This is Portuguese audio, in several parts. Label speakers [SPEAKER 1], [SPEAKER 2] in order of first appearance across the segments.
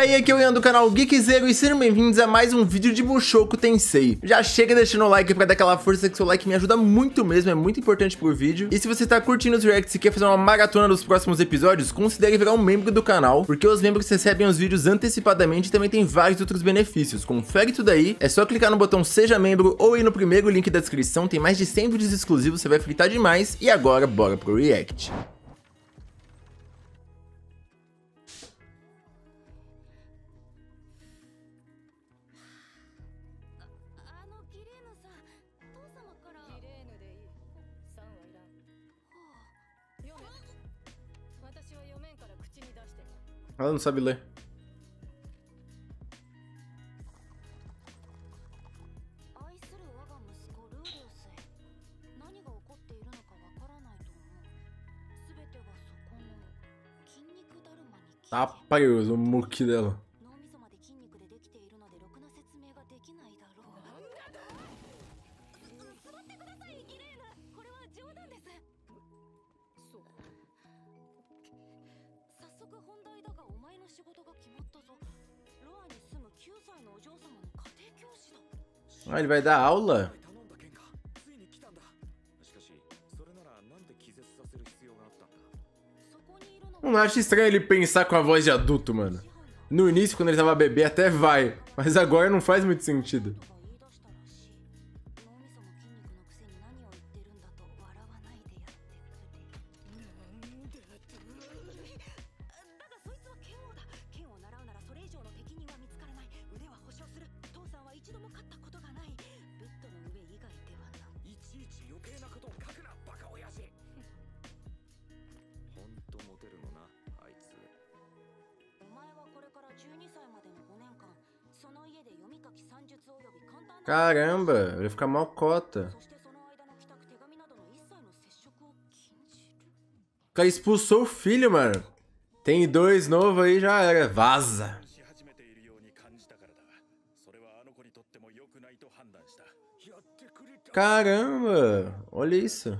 [SPEAKER 1] aí, aqui é o Ian do canal Geekzero e sejam bem-vindos a mais um vídeo de Mushoku Tensei. Já chega deixando o like pra dar aquela força que seu like me ajuda muito mesmo, é muito importante pro vídeo. E se você tá curtindo os reacts e quer fazer uma maratona dos próximos episódios, considere virar um membro do canal, porque os membros recebem os vídeos antecipadamente e também tem vários outros benefícios. Confere tudo aí, é só clicar no botão Seja Membro ou ir no primeiro link da descrição, tem mais de 100 vídeos exclusivos, você vai fritar demais. E agora, bora pro react. Ela não sabe ler. Tá, pai, o muque dela. vai dar aula? Não acho estranho ele pensar com a voz de adulto, mano. No início, quando ele tava bebê, até vai. Mas agora não faz muito sentido. Caramba, ele fica mal cota. Cara, expulsou o filho, mano. Tem dois novos aí, já era. Vaza. Caramba, olha isso.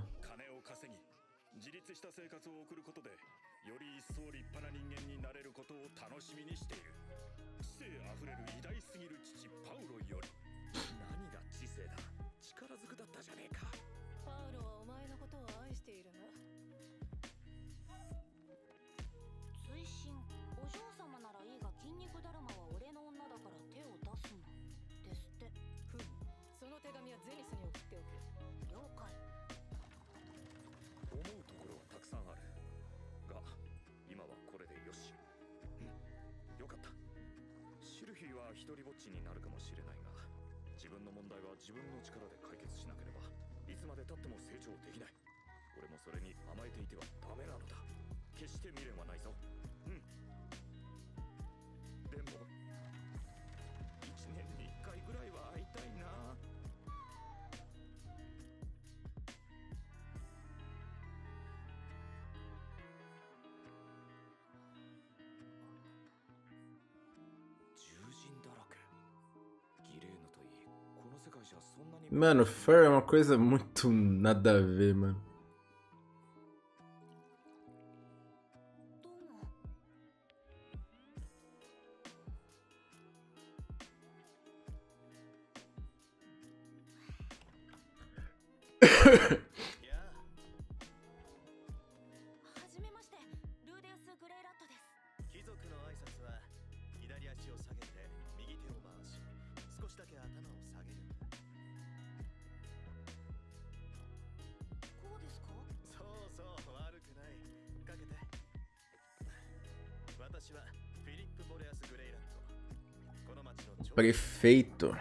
[SPEAKER 2] ヒーは
[SPEAKER 3] 一人ぼっちになるかもしれないが自分の問題は自分の力で解決しなければいつまでたっても成長できない。俺もそれに甘えていてはダメなのだ。決して未練はないぞ。うん。でも1年に1回ぐらいは会いたいな。
[SPEAKER 1] Mano, fur é uma coisa muito nada a ver, mano. Prefeito.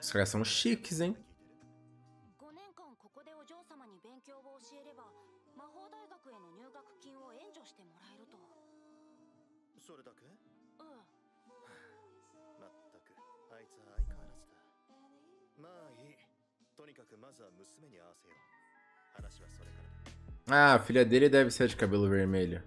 [SPEAKER 1] Os caras são chiques, hein? Ah, a filha dele deve ser de cabelo vermelho.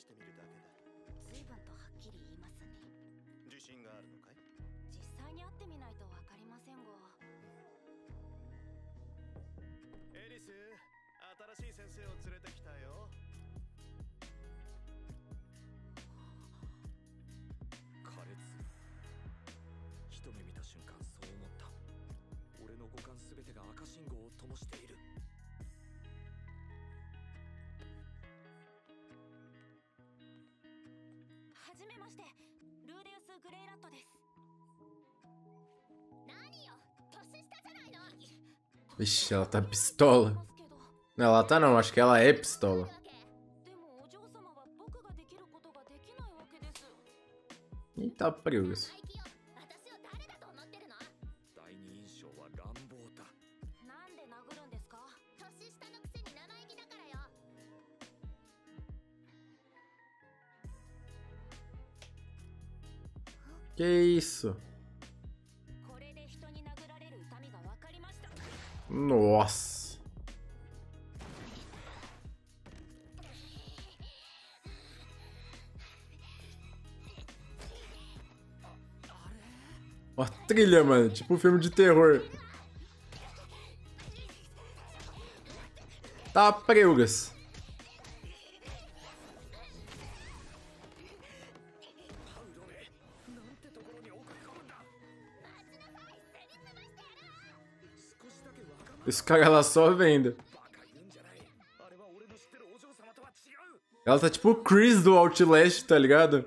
[SPEAKER 4] 試してみるだけだ。
[SPEAKER 5] 随分とはっきり言いますね。
[SPEAKER 4] 自信があるのかい？
[SPEAKER 5] 実際に会ってみないとわかりませんが。
[SPEAKER 4] エリス新しい先生を連れてきたよ。
[SPEAKER 3] 苛烈一目見た瞬間そう思った。俺の五感全てが赤信号を灯している
[SPEAKER 5] はじめましてルーデウス・グレイラットです何よ年下じゃないの
[SPEAKER 1] Ixi, ela tá pistola.
[SPEAKER 5] ますけど
[SPEAKER 1] Não, ela tá não, acho que ela é pistola.
[SPEAKER 5] でもお嬢様は僕ができることができないわけです
[SPEAKER 1] Eita, pregas. Que isso? Nossa. Uma trilha, mano. Tipo um filme de terror. Tá, preugas. Esse cara lá só vendo. Ela tá tipo o Chris do Outlast, tá ligado?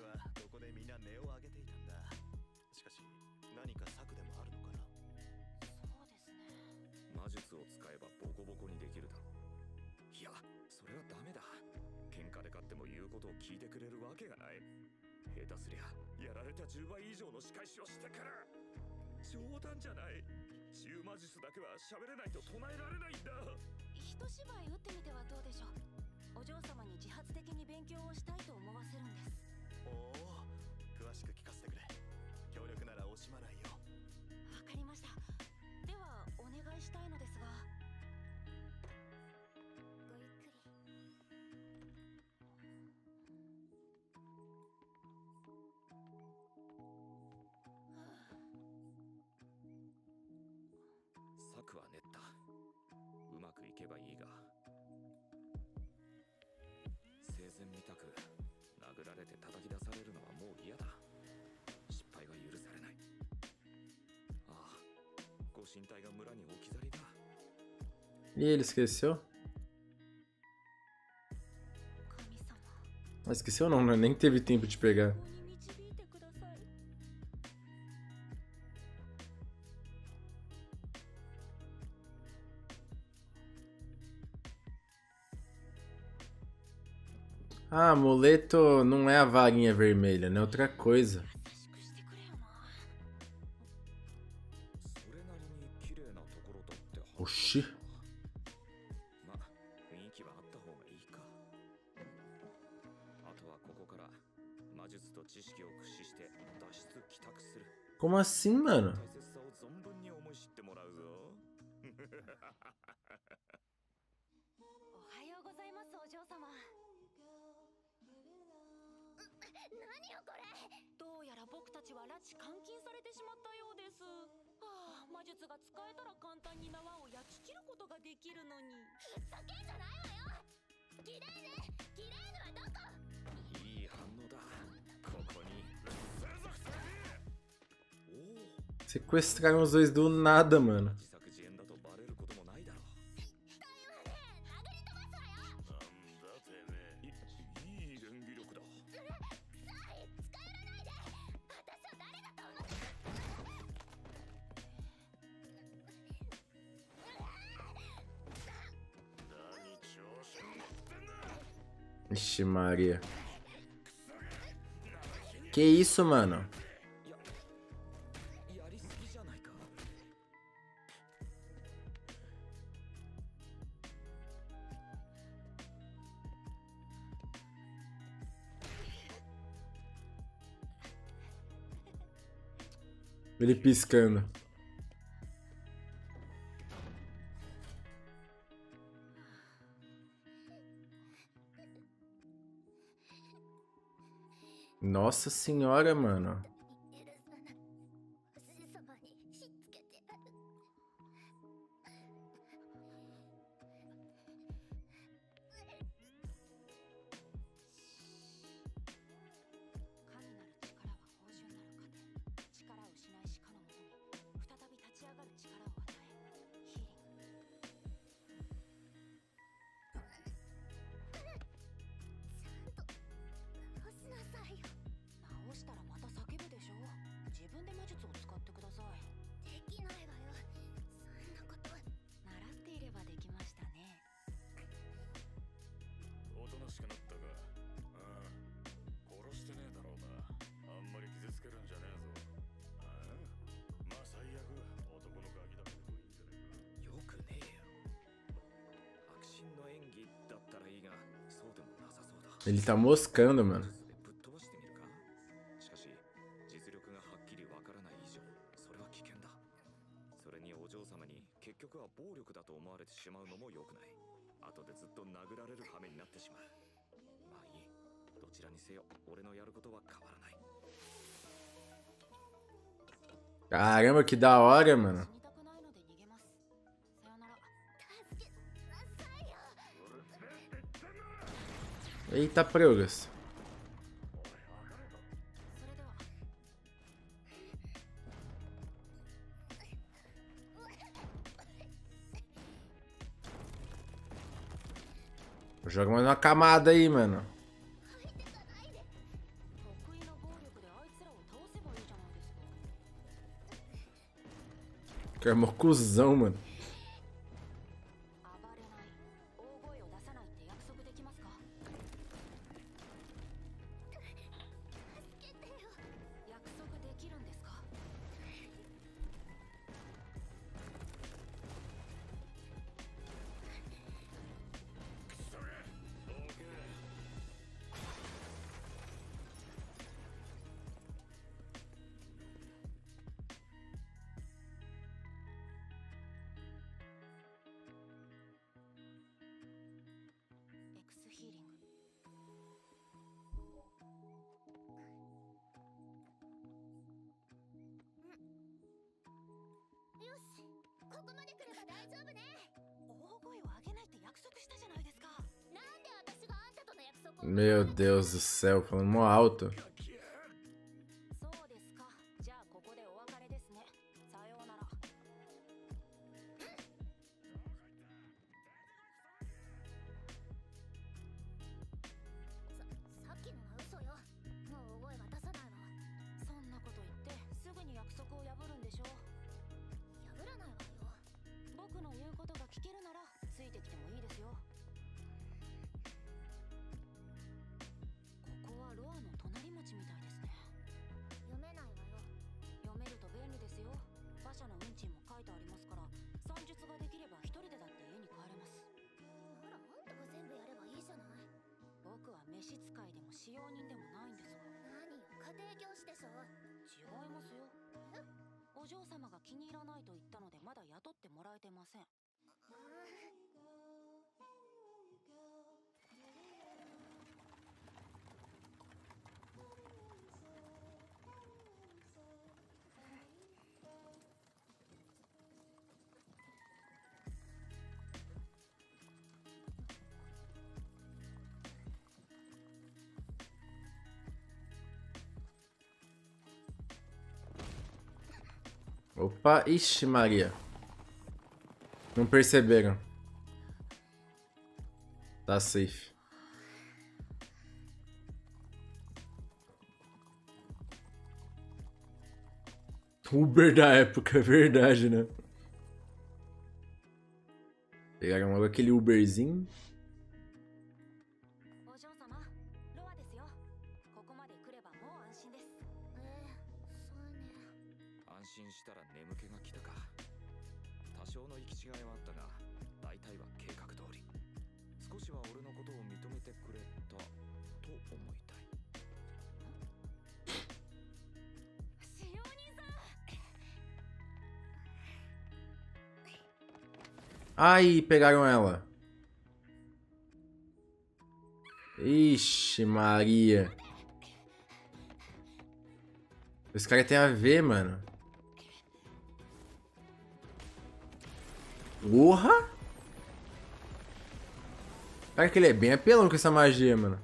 [SPEAKER 5] まで
[SPEAKER 4] の教師はここで皆音を上げていたんだ。しかし何か策でもあるのかな。
[SPEAKER 5] そうですね。
[SPEAKER 3] 魔術を使えばボコボコにできるだろう。いやそれはダメだ。喧嘩で勝っても言うことを聞いてくれるわけがない。下手すりゃやられた10倍以上の仕返しをしてくる。冗談じゃない。治癒魔術だけは喋れないと唱えられないんだ。
[SPEAKER 5] 一芝居打ってみてはどうでしょう。お嬢様に自発的に勉強をしたいと思わせるんです
[SPEAKER 4] おお詳しく聞かせてくれ。協力なら惜しまないよ。
[SPEAKER 5] わかりました。ではお願いしたいのですが。ごゆっくり。
[SPEAKER 3] 策は練った。うまくいけばいいが。生前みたく殴られて叩きう嫌だ失敗は許されないああご神体が村に置き去りだ
[SPEAKER 1] E ele esqueceu?
[SPEAKER 5] 神様
[SPEAKER 1] Ah, esqueceu não, né? Nem teve tempo de pegar. Ah, amuleto não é a varinha vermelha, né? Outra coisa. Oxi. Como assim, mano?
[SPEAKER 5] きるのにふざけんじゃないわよギレーヌギレーヌはどこ
[SPEAKER 3] いい反応だここにおお
[SPEAKER 1] Sequestraram os dois do nada, mano. Vixe Maria. Que isso, mano? Ele piscando. Nossa senhora, mano.
[SPEAKER 2] 分で魔術を使ってください。
[SPEAKER 5] できないわよ。そんなこと。
[SPEAKER 2] 習っていればできましたね。
[SPEAKER 3] おとなしくなったか。ああ。殺してねえだろうな。あんまり傷つけるんじゃねえぞ。ああ。まあ最悪。男のガキだけでもいいんじゃねえか。よくねえよ迫真の演技だったらいいがそうでもなさそうだ。
[SPEAKER 1] Ele tá moscando, mano.
[SPEAKER 3] しまうのも良くない。後でずっと殴られる羽目になってしまう。まあいい。どちらにせよ俺のやることは変わらない。
[SPEAKER 1] Caramba, que da hora, mano. Eita, pregas. Joga mais uma camada aí, mano. Que é cuzão, mano. Meu Deus do céu, falando mó alto.
[SPEAKER 2] 使用人でもないんですわ
[SPEAKER 5] 何？よ家庭教師でしょ？
[SPEAKER 2] 違いますよ。お嬢様が気に入らないと言ったのでまだ雇ってもらえてません
[SPEAKER 1] Opa, ixi, Maria. Não perceberam. Tá safe. Uber da época, é verdade, né? Pegaram logo aquele Uberzinho.
[SPEAKER 2] 安心
[SPEAKER 1] したら眠気が来たか多少の行き違いはあったが大体は計画通り少しは俺のことを認めてくれたと思いたい
[SPEAKER 2] 使用人さん
[SPEAKER 3] Aí, pegaram ela. Ixi, Maria. Esse cara tem a ver, mano. Porra! Cara, que ele é bem apelão com essa magia, mano.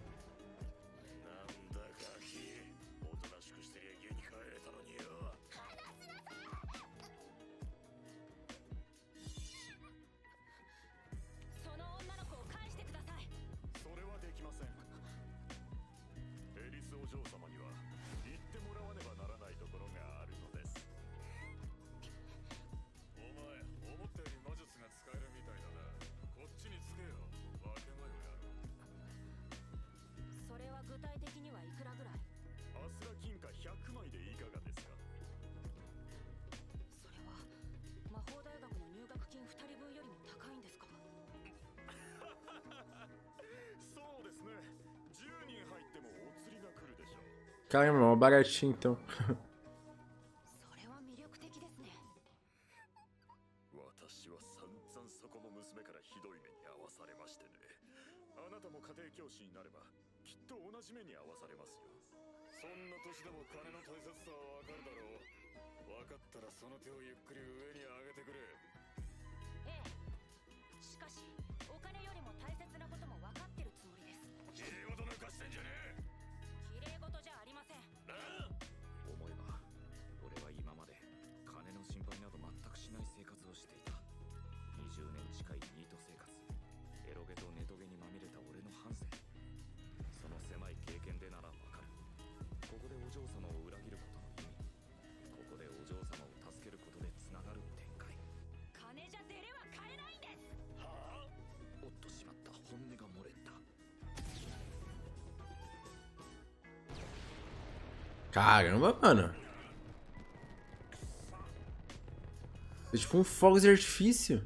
[SPEAKER 6] 100枚でいかがですか？
[SPEAKER 2] それは魔法大学の入学金2人分よりも高いんですか？
[SPEAKER 6] そうですね。10人入ってもお釣りが来るでしょう。
[SPEAKER 3] Caramba, mó baratinho então. Caramba, mano. É tipo um fogo de artifício.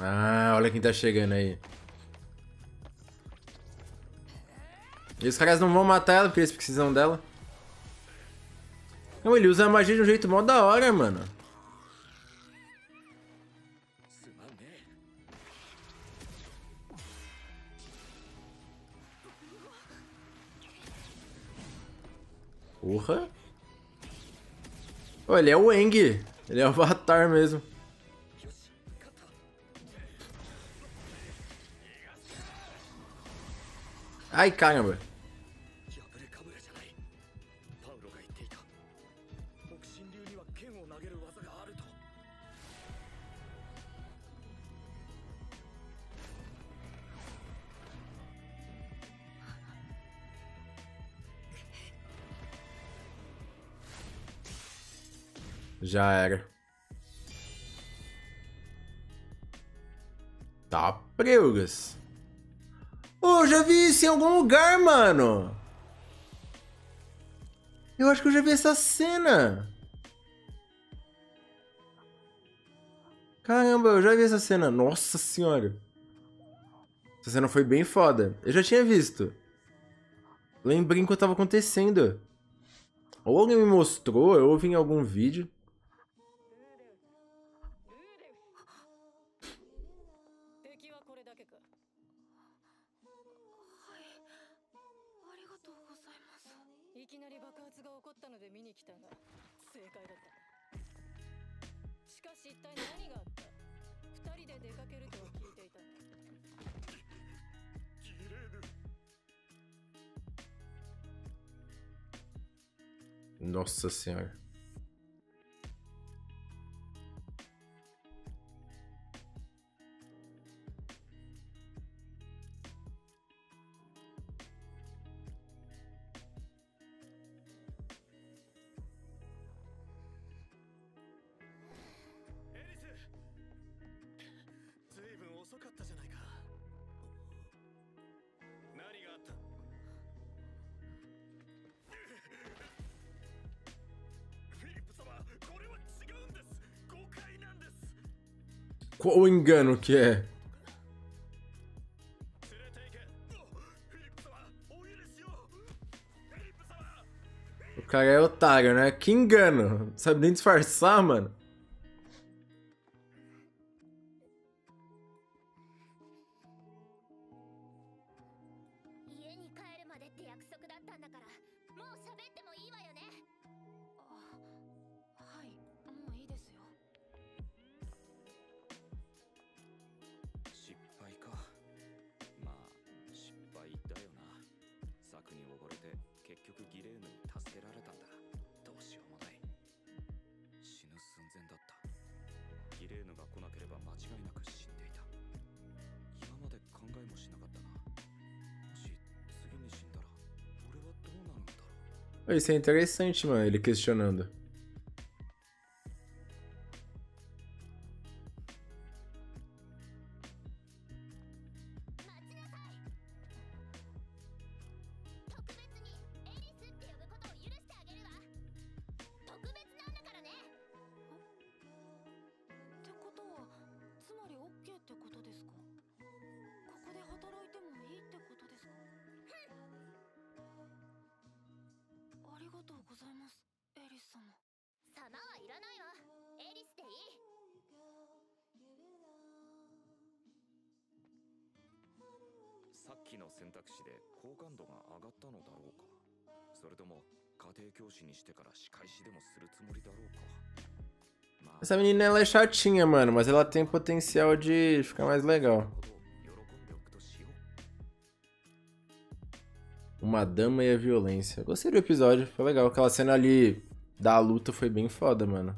[SPEAKER 3] Ah, olha quem tá chegando aí. E os caras não vão matar ela porque eles precisam dela. Não, ele usa a magia de um jeito mó da hora, mano. Porra. Oh, ele é o Eng. Ele é o Avatar mesmo. Ai, caramba. Já era. Tá, preugas. Ô, já vi isso em algum lugar, mano. Eu acho que eu já vi essa cena. Caramba, eu já vi essa cena. Nossa senhora. Essa cena foi bem foda. Eu já tinha visto. Lembrei enquanto tava acontecendo. Ou alguém me mostrou, eu ouvi em algum vídeo.
[SPEAKER 2] きなり爆発が起こったので見に来たが正解だったしかし一体何があった？二人で出かけると聞いていたんだ
[SPEAKER 6] ギレーヌ
[SPEAKER 3] Nossa senhora.!
[SPEAKER 6] Qual o engano que é? O cara é otário, né? Que engano. Não sabe nem disfarçar, mano. Isso é interessante, mano, ele questionando.
[SPEAKER 1] ざいます。エリス様。
[SPEAKER 5] 様はいらないわ。エリスでいい。
[SPEAKER 3] さっきの選択肢で好感度が上がったのだろうか。それとも家庭教師にしてから仕返しでもするつもりだろうか。まあ。
[SPEAKER 6] Essa menina, ela é chatinha, mano, mas ela tem potencial de ficar mais legal. Uma dama e a violência. Gostei do episódio, foi legal. Aquela cena ali da luta foi bem foda, mano.